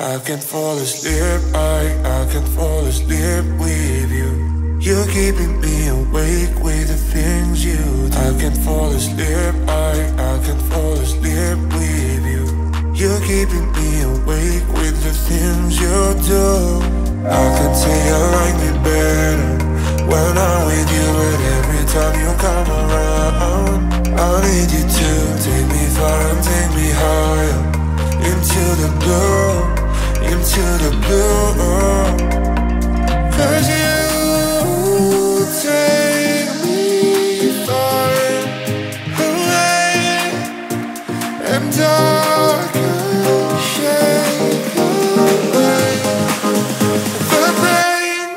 I can fall asleep, I, I can fall asleep with you. You're keeping me awake with the things you do. I can fall asleep, I, I can fall asleep with you. You're keeping me awake with the things you do. I can say you like me better when I'm with you, but every time you come around, I need you to take me far and take into the blue. Cause you take me far away and can away the pain.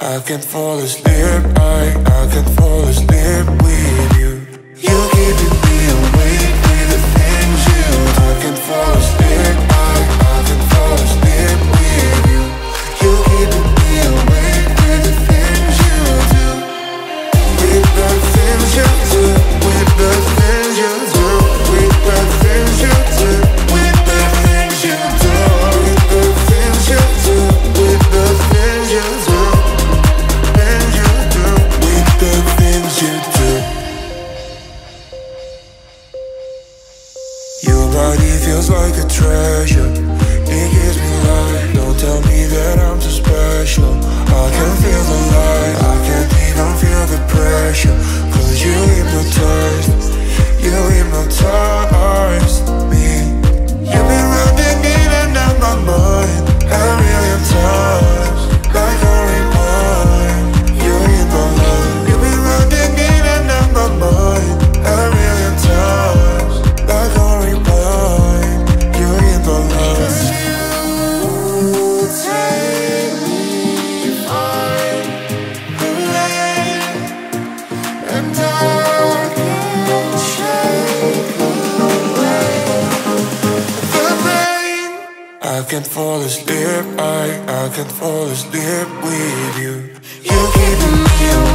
I can fall asleep, I, I can fall asleep with Your body feels like a treasure. It gives me life. Don't tell me that I'm too special. I can fall asleep, I, I can fall asleep with you. You keeping me awake.